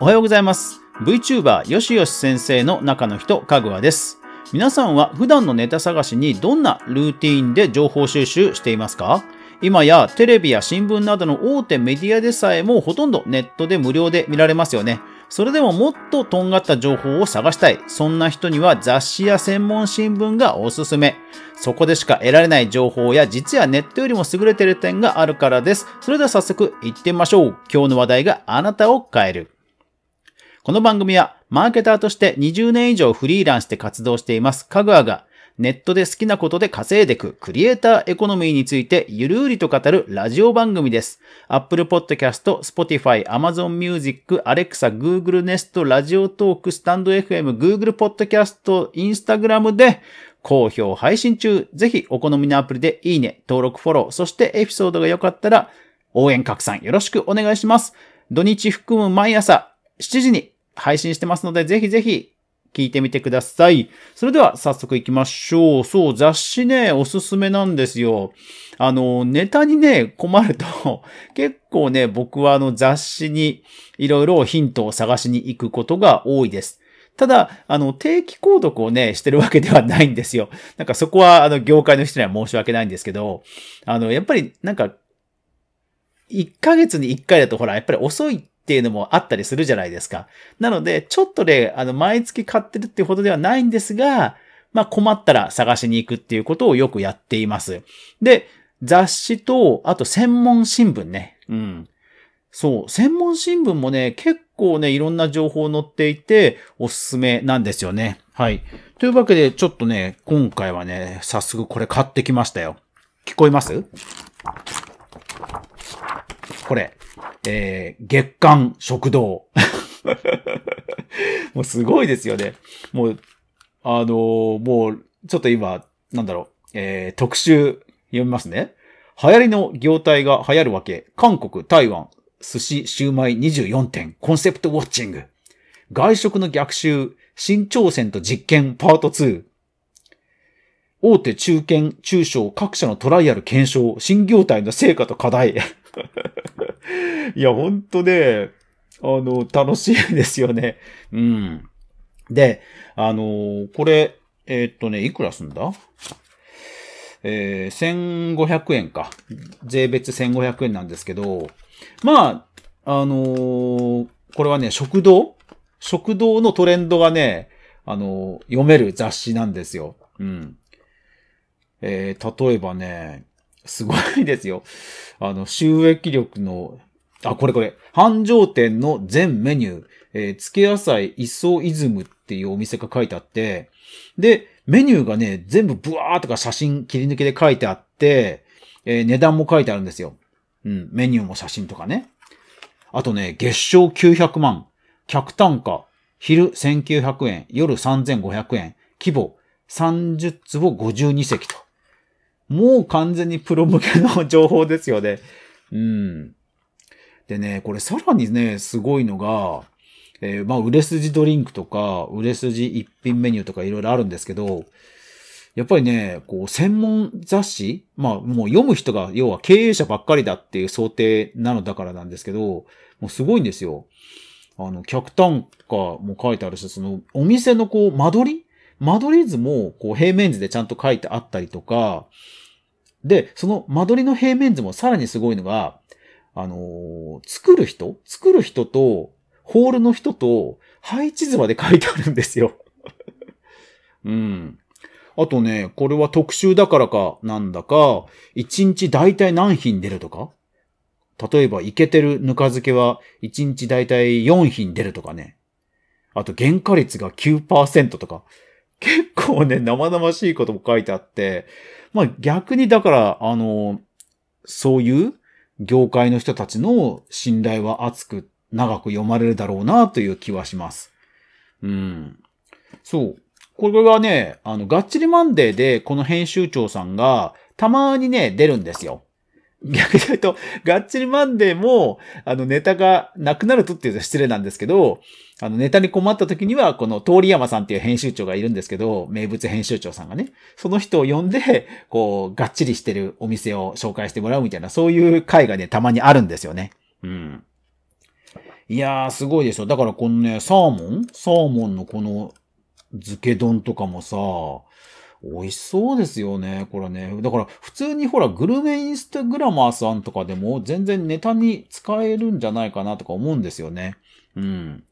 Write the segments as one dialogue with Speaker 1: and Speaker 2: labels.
Speaker 1: おはようございます。VTuber よしよし先生の中の人、かぐわです。皆さんは普段のネタ探しにどんなルーティーンで情報収集していますか？今やテレビや新聞などの大手メディアでさえもほとんどネットで無料で見られますよね。それでももっととんがった情報を探したい。そんな人には雑誌や専門新聞がおすすめ。そこでしか得られない情報や実はネットよりも優れている点があるからです。それでは早速行ってみましょう。今日の話題があなたを変える。この番組はマーケターとして20年以上フリーランスで活動しています、かぐわがネットで好きなことで稼いでくクリエイターエコノミーについてゆるうりと語るラジオ番組です。Apple Podcast、Spotify、Amazon Music、Alexa、Google Nest、ラジオトーク、スタンド FM、Google Podcast、Instagram で好評配信中。ぜひお好みのアプリでいいね、登録、フォロー、そしてエピソードが良かったら応援拡散よろしくお願いします。土日含む毎朝7時に配信してますので、ぜひぜひ聞いてみてください。それでは早速行きましょう。そう、雑誌ね、おすすめなんですよ。あの、ネタにね、困ると、結構ね、僕はあの雑誌にいろいろヒントを探しに行くことが多いです。ただ、あの、定期購読をね、してるわけではないんですよ。なんかそこは、あの、業界の人には申し訳ないんですけど、あの、やっぱり、なんか、1ヶ月に1回だとほら、やっぱり遅いっていうのもあったりするじゃないですか。なので、ちょっとで、あの、毎月買ってるってほどではないんですが、まあ、困ったら探しに行くっていうことをよくやっています。で、雑誌と、あと専門新聞ね。うん。そう、専門新聞もね、結構ね、いろんな情報載っていて、おすすめなんですよね。はい。というわけで、ちょっとね、今回はね、早速これ買ってきましたよ。聞こえます？これ。えー、月刊食堂。もうすごいですよね。もう、あのー、もう、ちょっと今、なんだろう、えー、特集読みますね。流行りの業態が流行るわけ。韓国、台湾、寿司、シューマイ24点、コンセプトウォッチング。外食の逆襲、新挑戦と実験パート2。大手中堅、中小各社のトライアル検証、新業態の成果と課題。いや、ほんとね、あの、楽しいですよね。うん。で、あのこれ、えー、っとね、いくらすんだ？えー、1500円か。税別1500円なんですけど、まあ、あのー、これはね、食堂？食堂のトレンドがね、あのー、読める雑誌なんですよ。うん。えー、例えばね、すごいですよ。あの、収益力の、あ、これこれ、繁盛店の全メニュー、えー、付け野菜イソイズムっていうお店が書いてあって、で、メニューがね、全部ブワーとか写真切り抜きで書いてあって、えー、値段も書いてあるんですよ。うん、メニューも写真とかね。あとね、月賞900万、客単価、昼1900円、夜3500円、規模30坪52席と。もう完全にプロ向けの情報ですよね。うん。でね、これさらにね、すごいのが、えー、まあ、売れ筋ドリンクとか、売れ筋一品メニューとかいろいろあるんですけど、やっぱりね、こう、専門雑誌まあ、もう読む人が、要は経営者ばっかりだっていう想定なのだからなんですけど、もうすごいんですよ。あの、客単価も書いてあるし、その、お店のこう、間取り間取り図も、こう、平面図でちゃんと書いてあったりとか、で、その間取りの平面図もさらにすごいのが、あのー、作る人作る人と、ホールの人と、配置図まで書いてあるんですよ。うん。あとね、これは特集だからかなんだか、1日だいたい何品出るとか？例えば、イケてるぬか漬けは1日だいたい4品出るとかね。あと、原価率が9%とか。結構ね、生々しいことも書いてあって、まあ逆にだから、あの、そういう業界の人たちの信頼は厚く長く読まれるだろうなという気はします。うん。そう。これはね、あの、がっちりマンデーでこの編集長さんがたまにね、出るんですよ。逆に言うと、がっちりマンデーも、あの、ネタがなくなるとっていうと失礼なんですけど、あの、ネタに困った時には、この通山さんっていう編集長がいるんですけど、名物編集長さんがね、その人を呼んで、こう、がっちりしてるお店を紹介してもらうみたいな、そういう会がね、たまにあるんですよね。うん。いやー、すごいですよ。だからこのね、サーモン？サーモンのこの漬け丼とかもさ、美味しそうですよね、これね。だから普通にほら、グルメインスタグラマーさんとかでも全然ネタに使えるんじゃないかなとか思うんですよね。うん。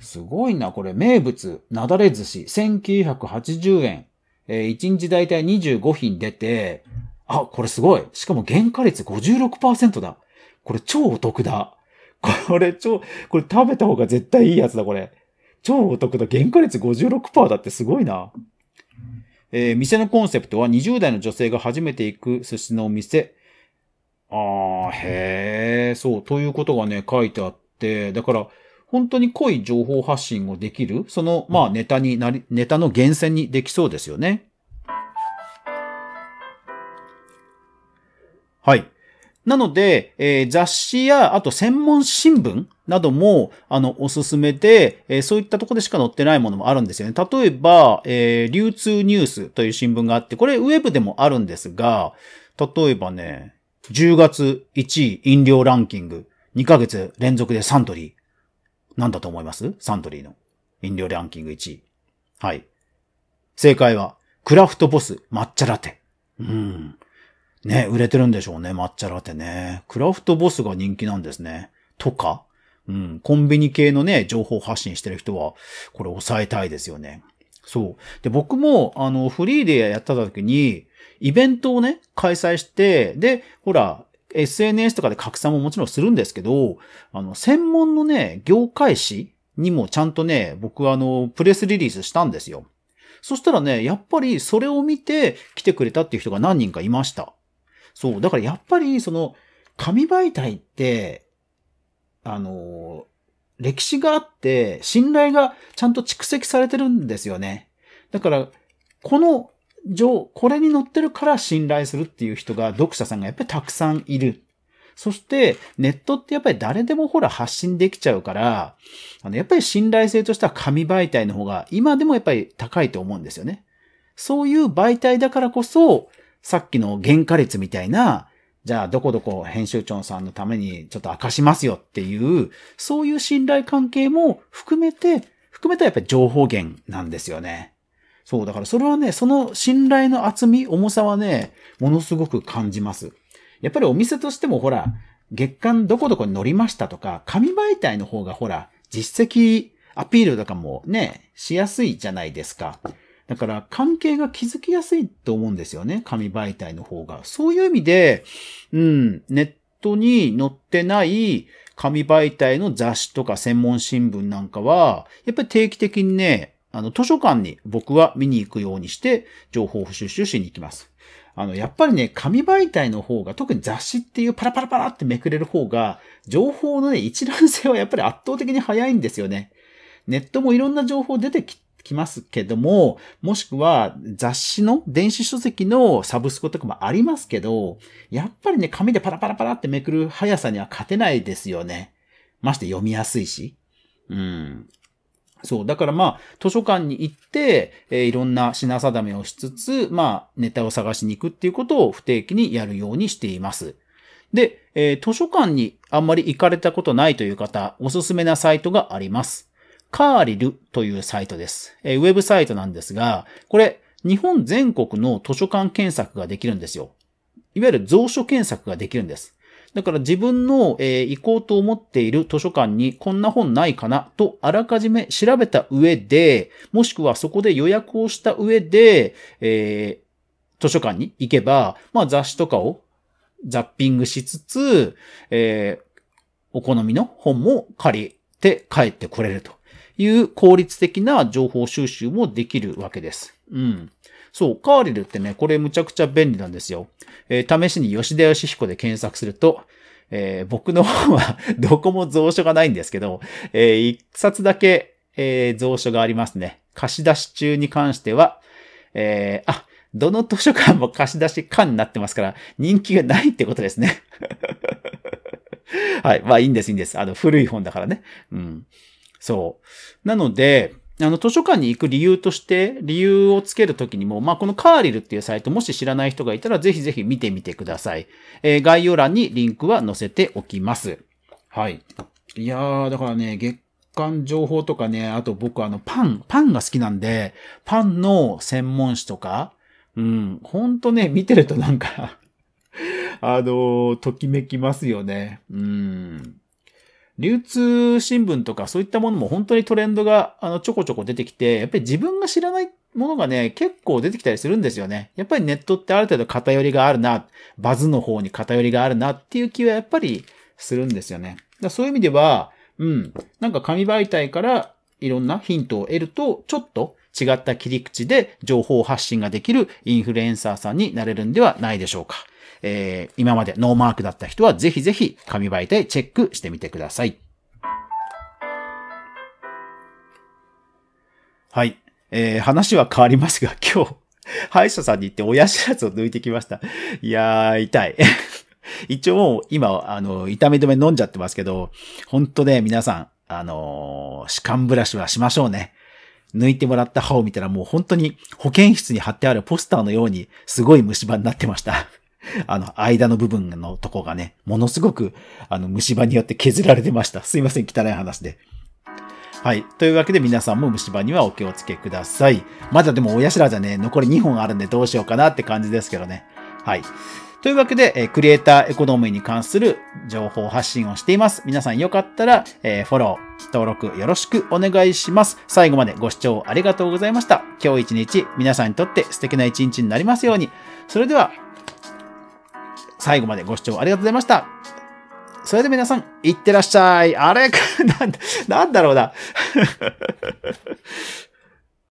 Speaker 1: すごいな、これ。名物、なだれ寿司、1980円。えー、1日だいたい25品出て、あ、これすごい。しかも原価率56%だ。これ超お得だ。これ超、これ食べた方が絶対いいやつだ、これ。超お得だ。原価率56%だってすごいな。えー、店のコンセプトは20代の女性が初めて行く寿司のお店。あー、へー、そう、ということがね、書いてあって、だから、本当に濃い情報発信をできる、その、まあ、ネタになり、ネタの源泉にできそうですよね。はい。なので、えー、雑誌や、あと専門新聞なども、あの、おすすめで、えー、そういったところでしか載ってないものもあるんですよね。例えば、えー、流通ニュースという新聞があって、これウェブでもあるんですが、例えばね、10月1位飲料ランキング、2ヶ月連続でサントリー。なんだと思います？サントリーの飲料ランキング1位。はい。正解は、クラフトボス抹茶ラテ。うん。ね、売れてるんでしょうね、抹茶ラテね。クラフトボスが人気なんですね。とか、うん、コンビニ系のね、情報発信してる人は、これ抑えたいですよね。そう。で、僕も、あの、フリーでやった時に、イベントをね、開催して、で、ほら、SNS とかで拡散ももちろんするんですけど、あの、専門のね、業界誌にもちゃんとね、僕はあの、プレスリリースしたんですよ。そしたらね、やっぱりそれを見て来てくれたっていう人が何人かいました。そう。だからやっぱりその、紙媒体って、あの、歴史があって、信頼がちゃんと蓄積されてるんですよね。だから、この上、これに載ってるから信頼するっていう人が、読者さんがやっぱりたくさんいる。そして、ネットってやっぱり誰でもほら発信できちゃうから、あの、やっぱり信頼性としては紙媒体の方が今でもやっぱり高いと思うんですよね。そういう媒体だからこそ、さっきの原価率みたいな、じゃあどこどこ編集長さんのためにちょっと明かしますよっていう、そういう信頼関係も含めて、含めたやっぱり情報源なんですよね。そう、だからそれはね、その信頼の厚み、重さはね、ものすごく感じます。やっぱりお店としてもほら、月間どこどこに乗りましたとか、紙媒体の方がほら、実績アピールとかもね、しやすいじゃないですか。だから関係が築きやすいと思うんですよね。紙媒体の方が。そういう意味で、うん、ネットに載ってない紙媒体の雑誌とか専門新聞なんかは、やっぱり定期的にね、あの、図書館に僕は見に行くようにして、情報収集しに行きます。あの、やっぱりね、紙媒体の方が、特に雑誌っていうパラパラパラってめくれる方が、情報のね、一覧性はやっぱり圧倒的に早いんですよね。ネットもいろんな情報出てききますけども、もしくは雑誌の電子書籍のサブスクとかもありますけど、やっぱりね、紙でパラパラパラってめくる速さには勝てないですよね。まして読みやすいし。うん。そう。だからまあ、図書館に行って、えー、いろんな品定めをしつつ、まあ、ネタを探しに行くっていうことを不定期にやるようにしています。で、えー、図書館にあんまり行かれたことないという方、おすすめなサイトがあります。カーリルというサイトです。えー、ウェブサイトなんですが、これ、日本全国の図書館検索ができるんですよ。いわゆる蔵書検索ができるんです。だから自分の、えー、行こうと思っている図書館にこんな本ないかなとあらかじめ調べた上で、もしくはそこで予約をした上で、えー、図書館に行けば、まあ雑誌とかをザッピングしつつ、えー、お好みの本も借りて帰ってこれるという効率的な情報収集もできるわけです。うん。そう、カーリルってね、これむちゃくちゃ便利なんですよ。えー、試しに吉田義彦で検索すると、えー、僕の方は どこも蔵書がないんですけど、えー、一冊だけ、えー、蔵書がありますね。貸し出し中に関しては、えー、あ、どの図書館も貸し出し館になってますから、人気がないってことですね。はい。まあいいんです、いいんです。あの、古い本だからね。うん。そう。なので、あの、図書館に行く理由として、理由をつけるときにも、まあ、このカーリルっていうサイト、もし知らない人がいたら、ぜひぜひ見てみてください。えー、概要欄にリンクは載せておきます。はい。いやー、だからね、月間情報とかね、あと僕あの、パン、パンが好きなんで、パンの専門誌とか、うん、ほんとね、見てるとなんか あのときめきますよね。うん。流通新聞とかそういったものも本当にトレンドがあのちょこちょこ出てきて、やっぱり自分が知らないものがね、結構出てきたりするんですよね。やっぱりネットってある程度偏りがあるな、バズの方に偏りがあるなっていう気はやっぱりするんですよね。だそういう意味では、うん、なんか紙媒体からいろんなヒントを得ると、ちょっと違った切り口で情報発信ができるインフルエンサーさんになれるんではないでしょうか。えー、今までノーマークだった人はぜひぜひ紙媒体チェックしてみてください。はい。えー、話は変わりますが、今日、歯医者さんに行って親知らずを抜いてきました。いやー、痛い。一応もう今、あの、痛み止め飲んじゃってますけど、ほんとね、皆さん、あのー、歯間ブラシはしましょうね。抜いてもらった歯を見たらもう本当に保健室に貼ってあるポスターのようにすごい虫歯になってました。あの、間の部分のとこがね、ものすごく、あの、虫歯によって削られてました。すいません、汚い話で。はい。というわけで皆さんも虫歯にはお気をつけください。まだでも親知らずはね、残り2本あるんでどうしようかなって感じですけどね。はい。というわけで、えクリエイターエコノミーに関する情報発信をしています。皆さんよかったら、えフォロー、登録よろしくお願いします。最後までご視聴ありがとうございました。今日一日皆さんにとって素敵な一日になりますように。それでは、最後までご視聴ありがとうございました。それでは皆さん、いってらっしゃい。あれ？な、なんだろうな。